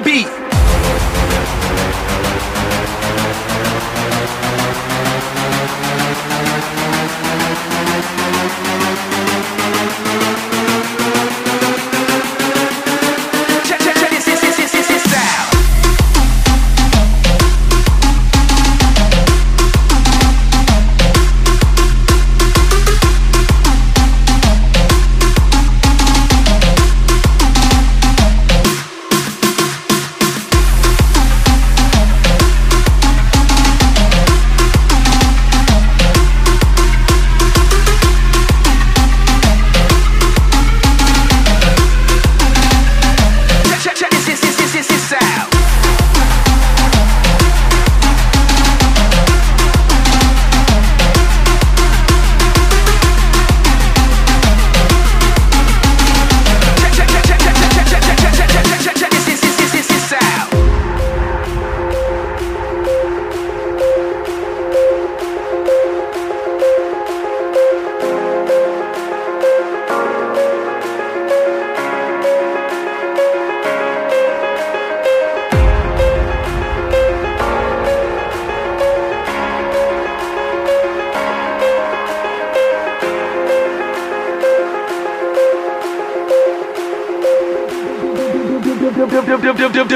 beat.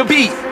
Beat.